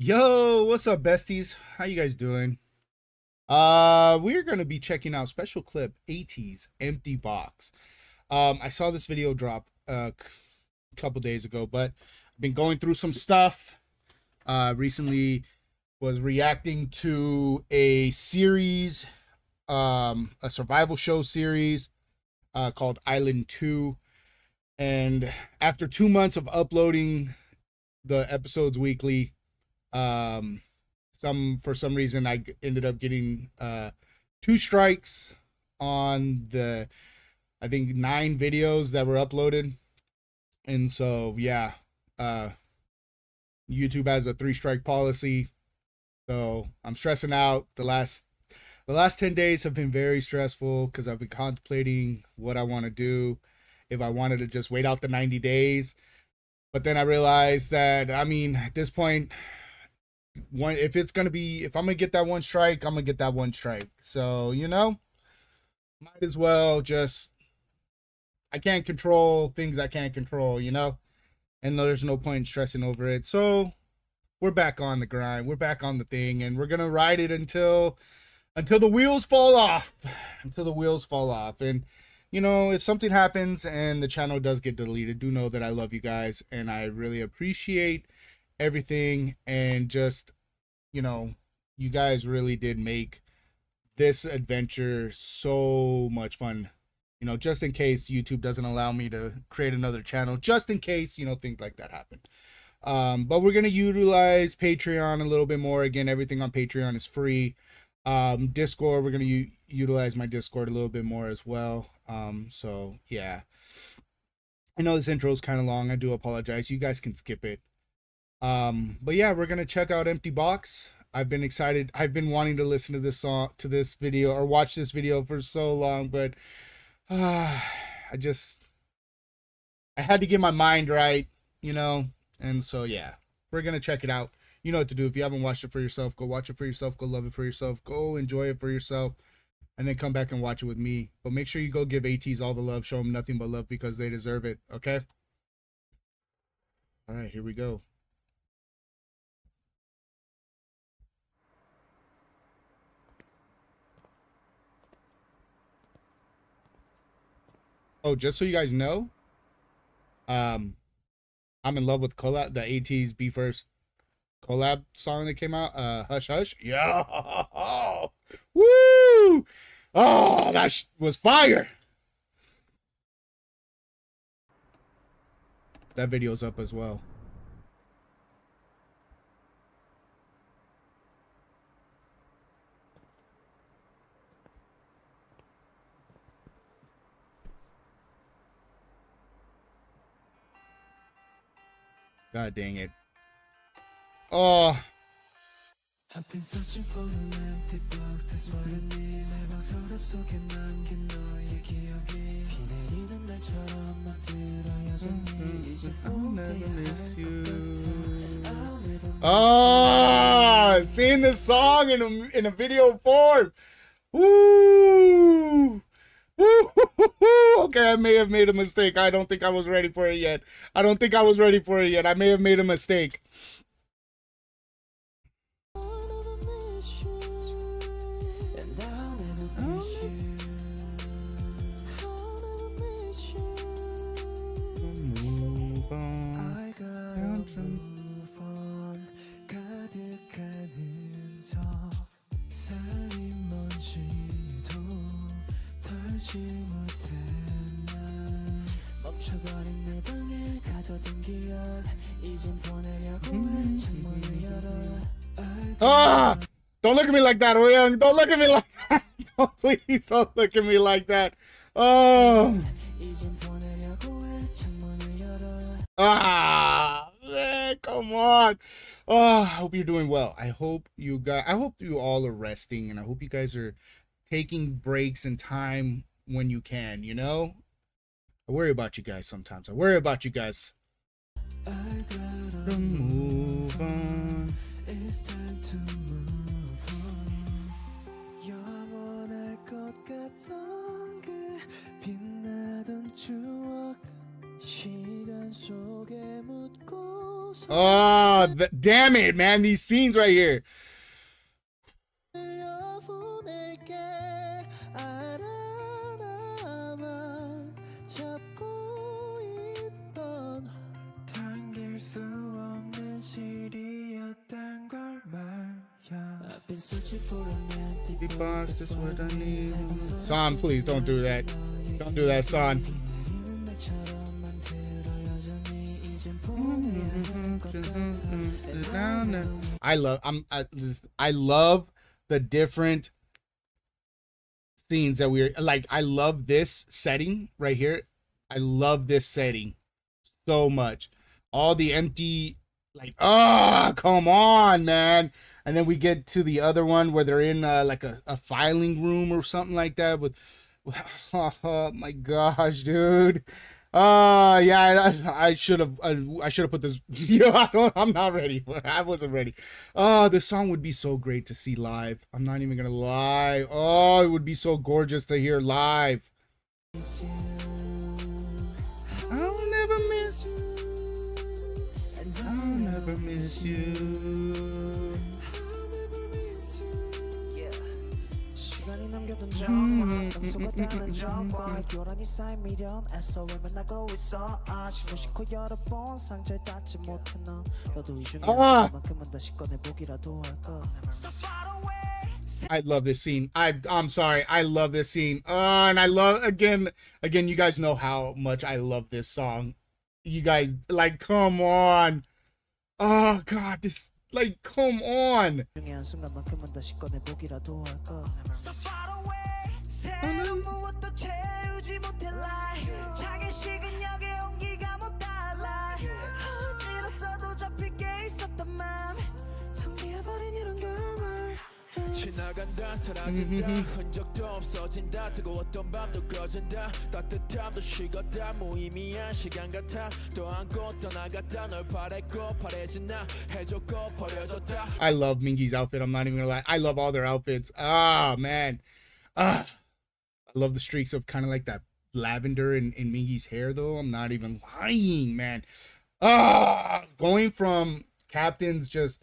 Yo, what's up, besties? How you guys doing? Uh, we're gonna be checking out special clip ATEEZ empty box. Um, I saw this video drop a couple days ago, but I've been going through some stuff. Uh, recently was reacting to a series, um, a survival show series, uh, called I-LAND Two, and after two months of uploading the episodes weekly um, some for some reason I ended up getting uh two strikes on the I think nine videos that were uploaded. And so yeah, uh YouTube has a three strike policy. So I'm stressing out. The last the last 10 days have been very stressful because I've been contemplating what I want to do. If I wanted to just wait out the 90 days. But then I realized that I mean at this point one if it's gonna be if I'm gonna get that one strike, I'm gonna get that one strike. So you know, might as well just. I can't control things I can't control, you know, and there's no point in stressing over it. So we're back on the grind. We're back on the thing, and we're gonna ride it until until the wheels fall off. Until the wheels fall off, and you know, if something happens and the channel does get deleted, do know that I love you guys and I really appreciate everything and just you know you guys really did make this adventure so much fun. You know just in case youtube doesn't allow me to create another channel just in case you know things like that happen. Um but we're gonna utilize patreon a little bit more. Again everything on patreon is free. Um discord we're gonna utilize my discord a little bit more as well. Um so yeah. I know this intro is kind of long. I do apologize. You guys can skip it um, but yeah, we're gonna check out Empty Box. I've been excited. I've been wanting to listen to this song, to this video, or watch this video for so long, but uh, I just I had to get my mind right, you know. And so yeah, we're gonna check it out. You know what to do. If you haven't watched it for yourself, go watch it for yourself. Go love it for yourself. Go enjoy it for yourself, and then come back and watch it with me. But make sure you go give ATEEZ all the love. Show them nothing but love because they deserve it. Okay. All right, here we go. Oh, just so you guys know, um, I'm in love with collab the ATEEZ First collab song that came out. Uh, Hush Hush. Yeah. Woo! Oh, that was fire. That video's up as well. God dang it. Oh. I've been searching for an empty box That's why I need 내방 서랍 속에 남긴 너의 기억이 비 내리는 날처럼 만들어야지 이제 I'll never miss you Ah, seeing this song in a, in a video form. Woo! I may have made a mistake. I don't think I was ready for it yet. I don't think I was ready for it yet. I may have made a mistake. 멈 Ah! Don't look at me like that, William. Don't look at me like that. Don't, please don't look at me like that. Oh. Ah, man, come on. Oh, I hope you're doing well. I hope you guys, I hope you all are resting and I hope you guys are taking breaks and time when you can, you know? I worry about you guys sometimes. I worry about you guys. Oh, damn it, man. These scenes right here. Box, is what I need. Son, please don't do that. Don't do that, son. I love I'm I, I love the different scenes that we're like I love this setting right here. I love this setting so much. All the empty like oh come on man and then we get to the other one where they're in uh, like a, a filing room or something like that with oh my gosh dude uh yeah, I, I should have I, I should have put this. Yeah, I don't, I'm not ready. I wasn't ready. Oh, this song would be so great to see live. I'm not even gonna lie. Oh, it would be so gorgeous to hear live. I'll never miss you. I'll never miss you. 남겨둔 적과 속았다는 적과 요란히 쌓인 미련 애써 외면하고 있어 아직 무심코 열어본 상처에 닿지 못한 너 너도 이 중에 만큼은 다시 꺼내보기라도 할까 I love this scene. I I'm sorry. I love this scene. Uh, and I love again again you guys know how much I love this song. You guys like come on. Oh god, this Like, come on. 중요한 순간만큼은 다시 꺼내 보기라도 할까. So far away, 새로운 무엇도 채우지 못해 lie. 작은 식은역에 온기가 못 달라. 어지러서도 잡힐 게 있었던 맘. 텅 비어버린 이런 결말. 지나간다 사라진다 흔적 없어진다. 뜨거웠던 밤도 꺼진다. 따뜻함도 식었다. 무의미한 시간 같아. 떠나갔다. 널 바랬고 바래지나. 해줬고 버려졌다. I love Mingi's outfit. I'm not even gonna lie. I love all their outfits. Ah man. Ah. I love the streaks of kind of like that lavender in, in Mingi's hair though. I'm not even lying man. Ah. Going from captains just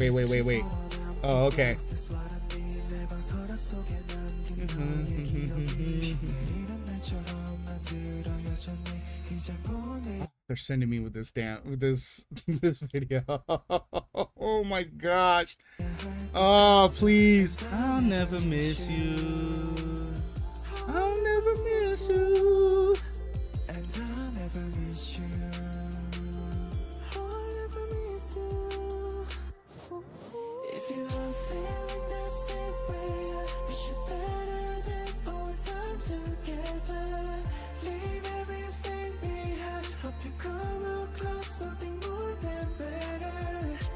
Wait, wait, wait, wait. Oh, okay. They're sending me with this damn with this this video. oh my gosh. Oh please. I'll never miss you.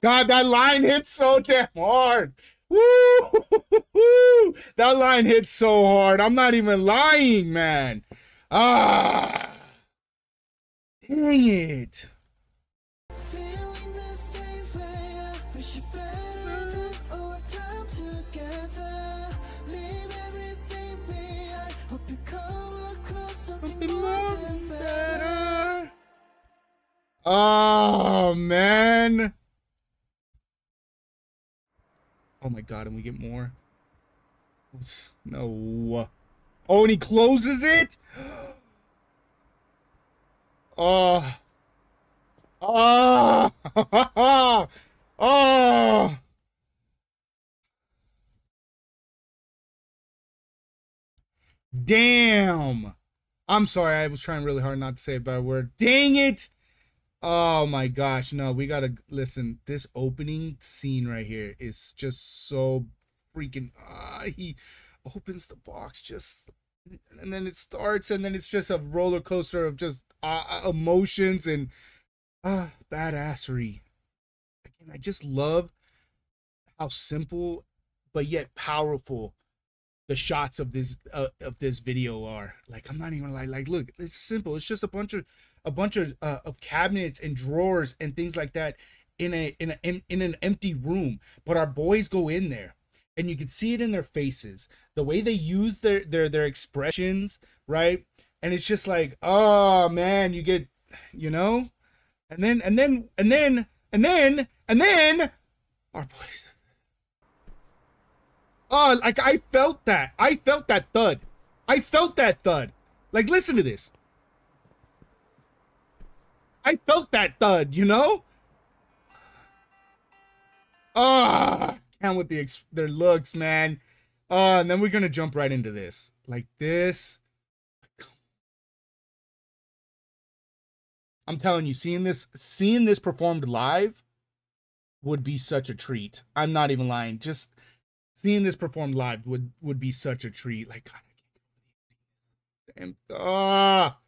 God, that line hits so damn hard. Woo! That line hits so hard. I'm not even lying, man. Ah. Dang it. Oh man. Oh my god, and we get more. No. Oh, and he closes it? Oh. Oh. oh. Damn. I'm sorry. I was trying really hard not to say a bad word. Dang it. Oh my gosh, no, we gotta listen. This opening scene right here is just so freaking. Uh, he opens the box just, and then it starts, and then it's just a roller coaster of just uh, uh emotions and ah badassery. Again, I just love how simple but yet powerful the shots of this uh, of this video are. Like I'm not even like like look, it's simple. It's just a bunch of a bunch of uh, of cabinets and drawers and things like that in a in a in, in an empty room. But our boys go in there and you can see it in their faces. The way they use their their their expressions, right? And it's just like, "Oh man, you get you know?" And then and then and then and then and then our boys Oh, like I felt that. I felt that thud. I felt that thud. Like, listen to this. I felt that thud, you know? Ah, can't with the their looks, man. Uh, and then we're gonna jump right into this. Like this. I'm telling you, seeing this, seeing this performed live would be such a treat. I'm not even lying. Just seeing this performed live would would be such a treat. Like, God, damn, ah,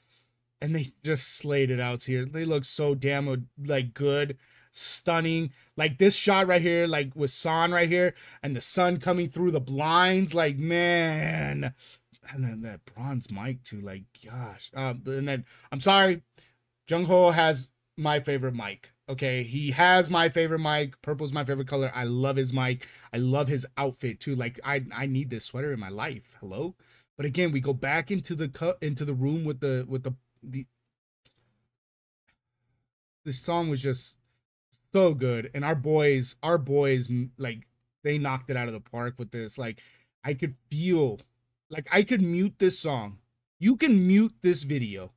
and they just slayed it out here. They look so damn like good, stunning. Like this shot right here, like with San right here, and the sun coming through the blinds. Like man, and then that bronze mic too. Like gosh, um, and then I'm sorry, Jongho has my favorite mic. Okay, he has my favorite mic. Purple's my favorite color. I love his mic. I love his outfit too. Like I I need this sweater in my life. Hello? But again, we go back into the into the room with the with the the this song was just so good and our boys our boys like they knocked it out of the park with this like i could feel like i could mute this song you can mute this video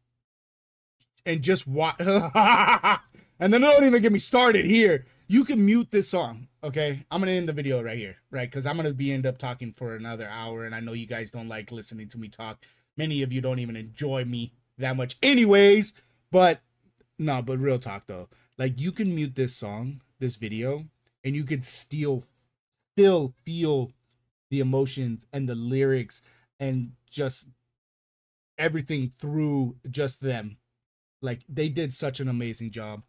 and just watch. and then don't even get me started here. You can mute this song, okay? I'm gonna end the video right here, right? Because I'm gonna be end up talking for another hour, and I know you guys don't like listening to me talk. Many of you don't even enjoy me that much, anyways. But no, but real talk though, like you can mute this song, this video, and you could still, still feel the emotions and the lyrics and just everything through just them like they did such an amazing job.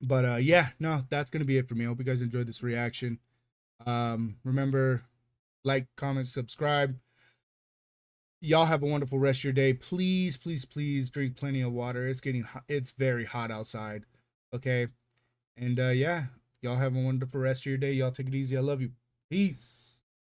But uh yeah, no, that's gonna be it for me. I hope you guys enjoyed this reaction. Um remember, like, comment, subscribe. Y'all have a wonderful rest of your day. Please, please, please drink plenty of water. It's getting hot. it's very hot outside. Okay. And uh yeah, y'all have a wonderful rest of your day. Y'all take it easy. I love you. Peace.